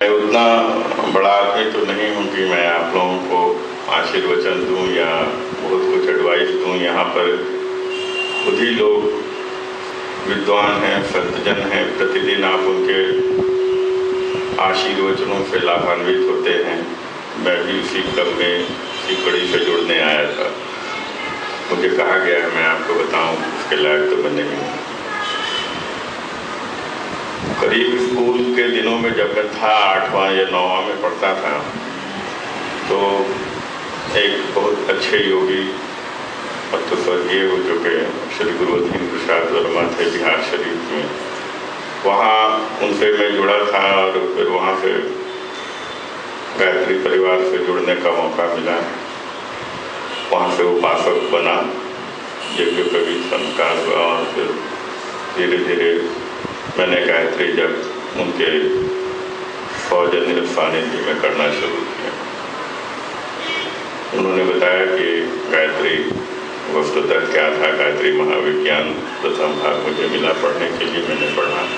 मैं उतना बड़ा आदमी तो नहीं हूँ कि मैं आप लोगों को आशीर्वचन दूँ या बहुत कुछ एडवाइस दूँ। यहाँ पर खुद ही लोग विद्वान हैं संतजन हैं, प्रतिदिन आप उनके आशीर्वचनों से लाभान्वित होते हैं। मैं भी उसी क्रम में इसी कड़ी से जुड़ने आया था। मुझे कहा गया है, मैं आपको बताऊँ उसके लायक तो मैं नहीं। हूँ करीब स्कूल के दिनों में जब मैं था, आठवां या नौवां में पढ़ता था तो एक बहुत अच्छे योगी अब तो स्वर्गीय हो चुके श्री गुरु अधीन प्रसाद वर्मा थे बिहार शरीफ में, वहाँ उनसे मैं जुड़ा था और फिर वहाँ से गायत्री परिवार से जुड़ने का मौका मिला। वहाँ से उपासक बना, यज्ञ कवि संस्कार हुआ और फिर धीरे धीरे मैंने गायत्री जब उनके सौजन्य सानिध्य में करना शुरू किया। उन्होंने बताया कि गायत्री वस्तुतः क्या था? गायत्री महाविज्ञान प्रथम भाग मुझे मिला पढ़ने के लिए, मैंने पढ़ा।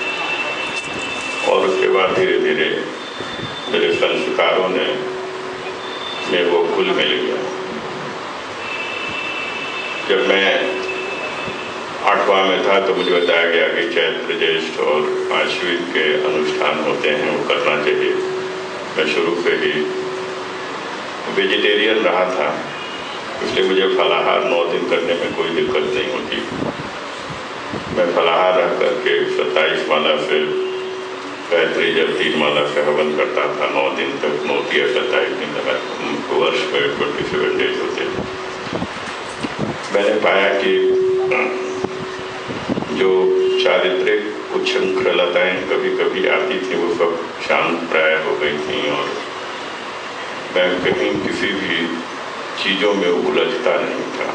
और उसके बाद धीरे धीरे मेरे संस्कारों ने में वो खुल मिल गया। जब मैं आठवां में था तो मुझे बताया गया कि चैत्र ज्येष्ठ और आश्विन के अनुष्ठान होते हैं, वो करना चाहिए। मैं शुरू से ही वेजिटेरियन रहा था, इसलिए मुझे फलाहार नौ दिन करने में कोई दिक्कत नहीं होती। मैं फलाहार रह करके सत्ताईस माला से गायत्री जब तीन माला से हवन करता था, नौ दिन तक, नौ या सत्ताईस दिन तक, वर्ष में ट्वेंटी सेवन डेज़ होते। मैंने पाया कि जो चारित्रिक उच्छृंखलताएँ कभी कभी आती थी, वो सब शांत प्राय हो गई थी और मैं कहीं किसी भी चीज़ों में उलझता नहीं था।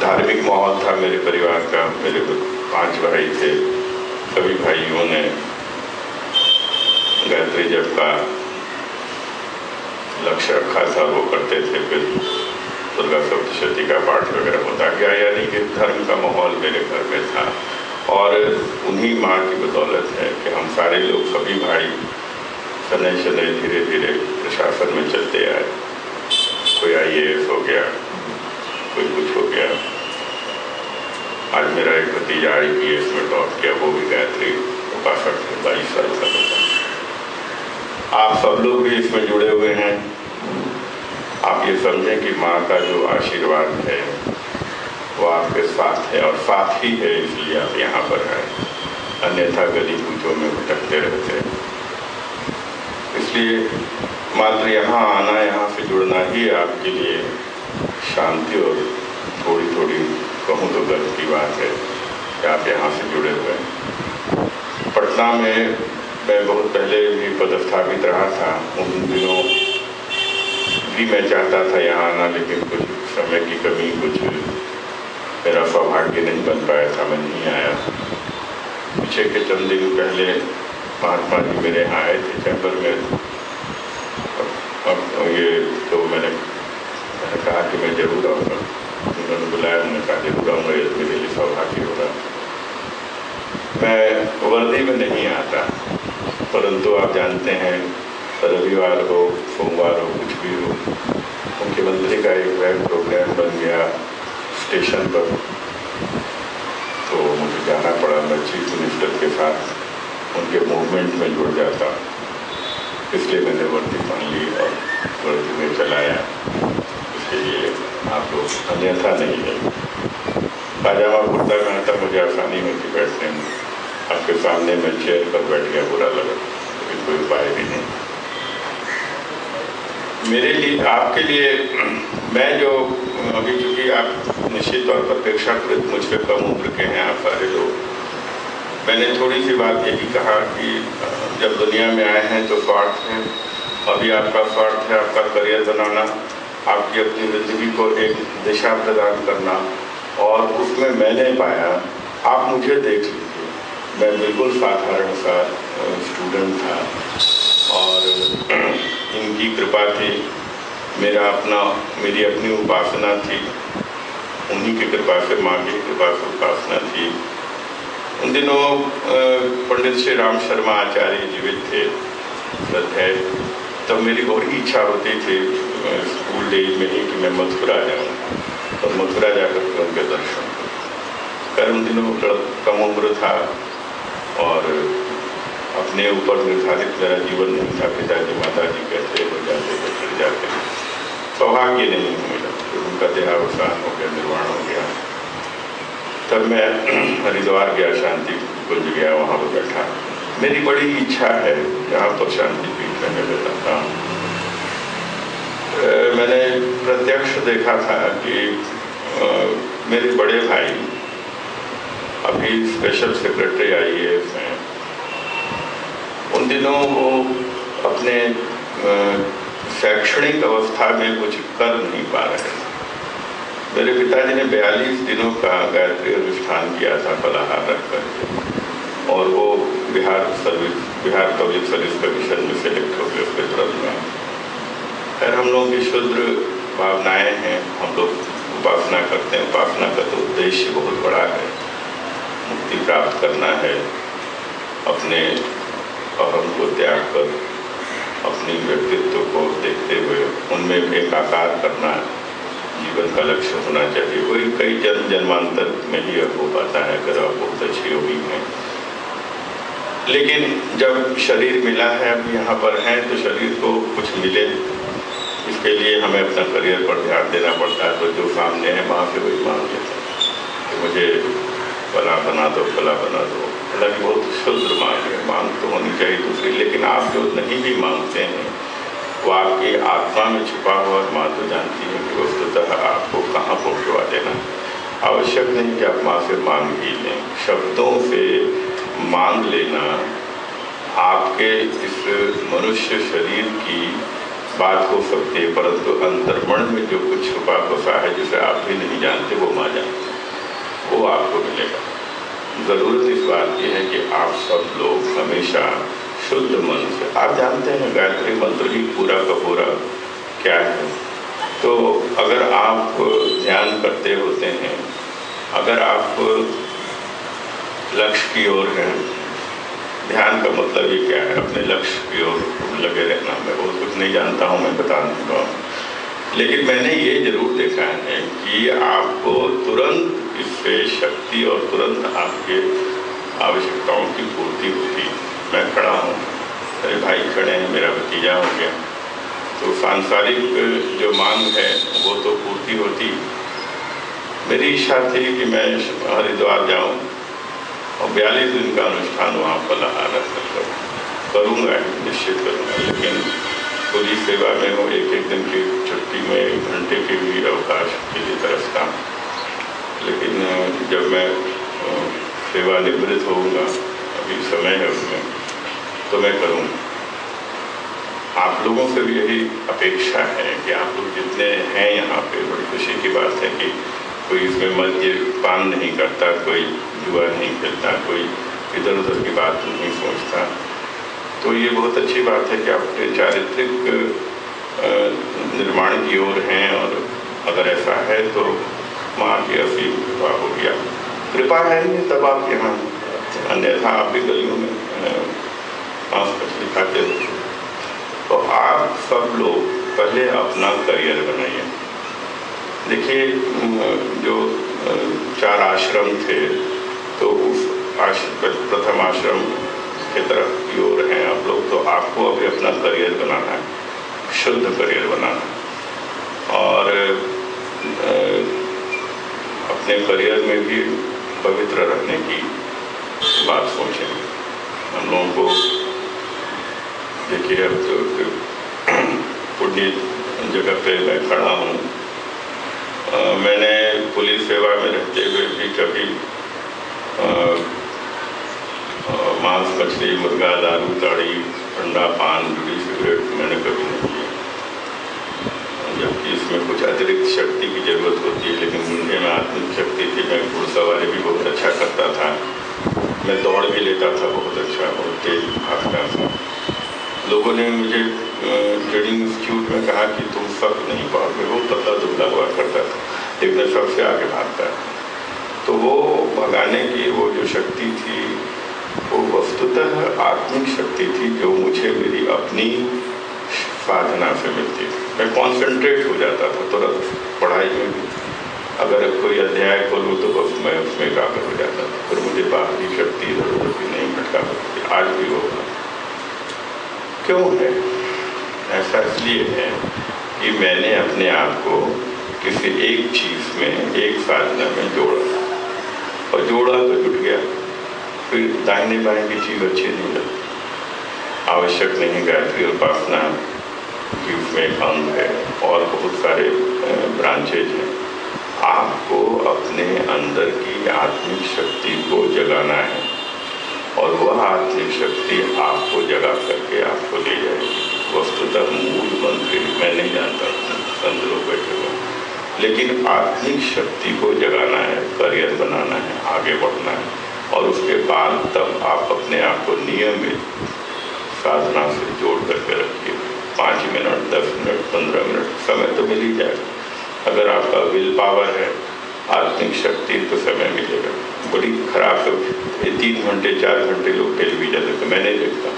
धार्मिक माहौल था मेरे परिवार का, मेरे पाँच भाई थे। सभी भाइयों ने गायत्री जब का लक्ष्य रखा था वो करते थे, फिर दुर्गा सप्तशती का पाठ वगैरह होता गया, यानी कि धर्म का माहौल मेरे घर में था। और उन्हीं माँ की बदौलत है कि हम सारे लोग सभी भाई शनय शनय धीरे धीरे प्रशासन में चलते आए। कोई आईएएस हो गया, कोई कुछ हो गया। आज मेरा एक भतीजा आई पी एस में टॉप किया, वो भी गायत्री उपासक थे बाईस साल का आप सब लोग भी इसमें जुड़े हुए हैं। आप ये समझें कि माँ का जो आशीर्वाद है, वो आपके साथ है और साथ ही है, इसलिए आप यहाँ पर हैं। अन्यथा गली पूजों में भटकते रहते हैं। इसलिए मात्र यहाँ आना, यहाँ से जुड़ना ही आपके लिए शांति और थोड़ी थोड़ी कहूँ तो गर्व की बात है कि आप यहाँ से जुड़े हुए हैं। पटना में मैं बहुत पहले भी पदस्थापित रहा था, उन दिनों भी मैं चाहता था यहाँ आना लेकिन कुछ समय की कमी, कुछ मेरा सौभाग्य नहीं बन पाया था, मैं नहीं आया। पीछे के चंद दिन पहले महात्मा जी मेरे यहाँ आए थे, चैम्बर में। अब ये तो मैंने मैंने कहा कि मैं ज़रूर आऊँगा। उन्होंने बुलाया उन्होंने कहा, ज़रूर आऊँगा, ये मेरे लिए सौभाग्य होगा। मैं वर्दी में नहीं आता, परंतु आप जानते हैं रविवार हो, सोमवार हो, कुछ भी हो, मुख्यमंत्री का एक वेब प्रोग्राम बन गया स्टेशन पर। तो मुझे जाना पड़ा, मैं चीफ मिनिस्टर के साथ, उनके मूवमेंट में जुड़ जाता। इसलिए मैंने वर्दी मान ली और वर्दी में चलाया। इसके लिए आप लोग अन्यथा नहीं है। पाजामा कुर्ता में आता मुझे आसानी होती बैठने में आपके सामने मैं चेयर पर बैठ गया, बुरा लगा। लेकिन कोई उपाय भी नहीं। मेरे लिए, आपके लिए, मैं जो, अभी चूँकि आप निश्चित तौर पर अपेक्षाकृत मुझसे कम उम्र के हैं, आप सारे लोग, मैंने थोड़ी सी बात ये भी कहा कि, जब दुनिया में आए हैं तो स्वार्थ है, अभी आपका स्वार्थ है, आपका करियर बनाना, आपकी अपनी ज़िंदगी को एक दिशा प्रदान करना, और उसमें मैंने पाया, आप मुझे देख लीजिए। मैं बिल्कुल साधारण सा स्टूडेंट था, और इनकी कृपा थी। मेरा अपना, मेरी अपनी उपासना थी। उन्हीं की कृपा से, माँ की कृपा से उपासना थी। उन दिनों पंडित श्री राम शर्मा आचार्य जीवित थे अध्याय तब मेरी और ही इच्छा होती थी स्कूल डेज़ में ही कि मैं मथुरा जाऊँ और मथुरा जाकर के उनके दर्शन कर। उन दिनों कम उम्र था और अपने ऊपर निर्धारित मेरा जीवन नहीं था। पिताजी माता जी जाते सौभाग्य नहीं मिला उनका देहावसान हो गया निर्वाण हो गया तब मैं हरिद्वार गया शांति कुंज गया वहाँ पर बैठा मेरी बड़ी इच्छा है यहाँ पर शांति पीठ में बैठा मैंने प्रत्यक्ष देखा था कि आ, मेरे बड़े भाई अभी स्पेशल सेक्रेटरी आई है उन दिनों वो अपने शैक्षणिक अवस्था में कुछ कर नहीं पा रहे। मेरे पिताजी ने बयालीस दिनों का गायत्री अनुष्ठान किया था फलाहार रखकर। और वो Bihar service, Bihar public service commission में सेलेक्ट हो गए उसके तुरंत में। खैर, हम लोगों की शुद्र भावनाएँ हैं, हम लोग उपासना करते हैं। उपासना का तो उद्देश्य बहुत बड़ा है। मुक्ति प्राप्त करना है अपने अहम को त्याग कर अपनी व्यक्तित्व को देखते हुए उनमें एक आकार करना, जीवन का लक्ष्य होना चाहिए। वही कई जन्म जन्मांतर में ही हो पाता है, अगर आप बहुत अच्छी योगी हैं। लेकिन जब शरीर मिला है अब यहाँ पर हैं तो शरीर को कुछ मिले। इसके लिए हमें अपना करियर पर ध्यान देना पड़ता है। तो जो सामने है, वहाँ से वही मांग लेते हैं कि मुझे फला बना दो, फला बना दो। हालाँकि बहुत शुद्ध मांग है मांग तो होनी चाहिए दूसरी, लेकिन आप जो नहीं भी मांगते हैं, वो आपकी आत्मा में छुपा हुआ माँ तो जानती है कि वस्तुतः आपको कहाँ पहुँचवा देना। आवश्यक नहीं कि आप माँ से मांग ही लें। शब्दों से मांग लेना आपके इस मनुष्य शरीर की बात हो सकती है, परंतु अंतर्मण में जो कुछ छुपा बसा है, जिसे आप भी नहीं जानते, वो माँ जानते वो आपको मिलेगा। ज़रूरत इस बात की है कि आप सब लोग हमेशा शुद्ध मन से आप जानते हैं गायत्री मंत्र ही पूरा का पूरा क्या है? तो अगर आप ध्यान करते होते हैं, अगर आप लक्ष्य की ओर हैं, ध्यान का मतलब ये क्या है? अपने लक्ष्य की ओर लगे रहना। मैं बहुत कुछ नहीं जानता हूँ, मैं बता दूँगा लेकिन मैंने ये ज़रूर देखा है कि आपको तुरंत इससे शक्ति और तुरंत आपके आवश्यकताओं की पूर्ति होती। मैं खड़ा हूँ। मेरे भाई, खड़े हैं, मेरा भतीजा हो गया। तो सांसारिक जो मांग है, वो तो पूर्ति होती। मेरी इच्छा थी कि मैं हरिद्वार जाऊँ और बयालीस दिन का अनुष्ठान वहाँ पर कर करूँगा, निश्चित करूँगा, लेकिन पुलिस सेवा में वो एक एक दिन की छुट्टी में एक घंटे के भी अवकाश के लिए तरसता हूँ लेकिन, जब मैं सेवा निवृत्त होऊँगा, अभी समय है उसमें तो मैं करूँ आप लोगों से भी यही अपेक्षा है कि आप लोग जितने हैं यहाँ पे, बड़ी खुशी की बात है कि कोई इसमें मध्य पान नहीं करता, कोई जुआ नहीं खेलता, कोई इधर उधर की बात नहीं सोचता। तो ये बहुत अच्छी बात है कि आपके चारित्रिक निर्माण की ओर हैं और अगर ऐसा है तो माँ की असीम कृपा हो गया कृपा है नहीं तब आप यहाँ, अन्यथा आप भी गलियों में पास मछली खाते हो तो आप सब लोग पहले अपना करियर बनाइए। देखिए जो चार आश्रम थे तो उस आश्रम प्रथम आश्रम की तरफ़ की ओर हैं आप लोग तो आपको अभी अपना करियर बनाना है, शुद्ध करियर बनाना है। और अपने करियर में भी पवित्र रहने की बात सोचें हम लोगों को, देखिए, अब तो पुण्य जगह पे मैं खड़ा हूँ। मैंने पुलिस सेवा में रहते हुए भी कभी मांस, मछली, मुर्गा, दारू ताड़ी ठंडा पान जुड़ी सिगरेट मैंने कभी नहीं किया जबकि इसमें कुछ अतिरिक्त शक्ति की ज़रूरत होती है, लेकिन मुझे में आत्मिक शक्ति थी। मैं घुड़सवारी भी बहुत अच्छा करता था। मैं दौड़ भी लेता था, बहुत अच्छा बहुत तेज भागता था। लोगों ने मुझे ट्रेडिंग इंस्टीट्यूट में कहा कि तुम सब नहीं पाओगे, वो पतला दुबला हुआ करता था, लेकिन सबसे आगे भागता। तो वो भगाने की वो जो शक्ति थी वो वस्तुतः आत्मिक शक्ति थी जो मुझे मेरी अपनी साधना से मिलती थी। मैं कॉन्सेंट्रेट हो जाता था तुरंत पढ़ाई में भी। अगर कोई अध्याय खोलूँ तो बस मैं उसमें एकाग्र हो जाता था। फिर मुझे बाहरी शक्ति ज़रूरत की नहीं, भटका सकती आज भी होगा क्यों है? ऐसा इसलिए है कि मैंने अपने आप को किसी एक चीज़ में, एक साधना में जोड़ा। और जोड़ा तो जुट गया। फिर दाहिने बाएँ की चीज़ अच्छी नहीं लगती आवश्यक नहीं गायत्री उपासना एक अंग है और बहुत सारे ब्रांचेज हैं। आपको अपने अंदर की आत्मिक शक्ति को जगाना है और वह आत्मिक शक्ति आपको जगा करके आपको ले जाएगी। वस्तुतः मूल मंत्र मैं नहीं जानता संत बैठे हुए लेकिन आत्मिक शक्ति को जगाना है, करियर बनाना है, आगे बढ़ना है। और उसके बाद तब आप अपने आप को नियमित साधना से जोड़ करके रखिए। पाँच मिनट, दस मिनट, पंद्रह मिनट, समय तो मिल ही जाएगा। अगर आपका विल पावर है, आत्मिक शक्ति तो समय मिलेगा। बड़ी खराब है तीन घंटे, चार घंटे लोग टेलीविज़न देखते मैं नहीं देखता,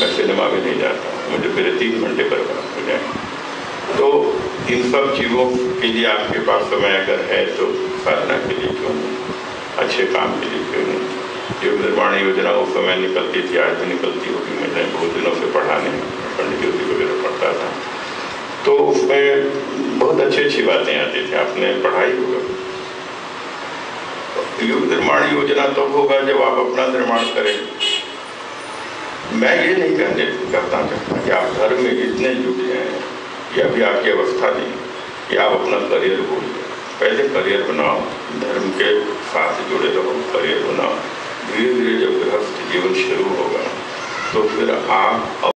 मैं सिनेमा में नहीं जाता मुझे मेरे तीन घंटे बर्बाद हो जाए तो इन सब चीज़ों के लिए आपके पास समय अगर है तो साधना के लिए क्यों नहीं? अच्छे काम के लिए क्यों नहीं? योग निर्माण योजना उस समय निकलती थी, आज भी निकलती होगी, मैंने बहुत दिनों से पढ़ाने पंडित ज्योति वगैरह पढ़ता था। तो उसमें बहुत अच्छी अच्छी बातें आती थी, आपने पढ़ाई होगा। युग निर्माण योजना तब तो होगा, जब आप अपना निर्माण करें। मैं ये नहीं कहने, करता चाहता कि आप धर्म में इतने जुटे हैं या अभी आपकी अवस्था नहीं, कि आप अपना करियर बोलिए पहले करियर बनाओ, धर्म के साथ जुड़े रहो परे होना धीरे धीरे जब गृहस्थ जीवन शुरू होगा तो फिर आप